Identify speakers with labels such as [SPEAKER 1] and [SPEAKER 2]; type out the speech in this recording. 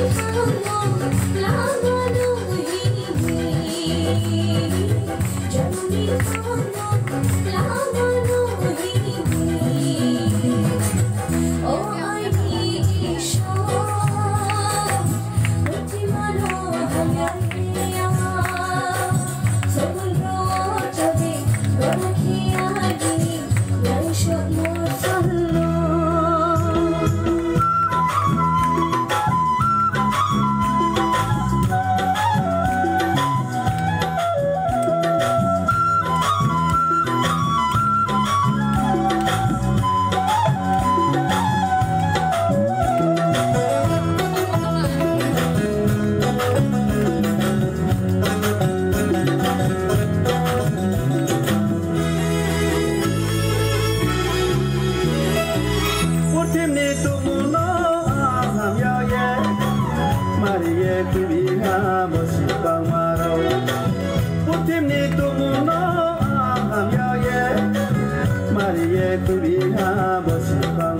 [SPEAKER 1] Thank you.
[SPEAKER 2] 하며 예 마리의 둘이 하고 싶어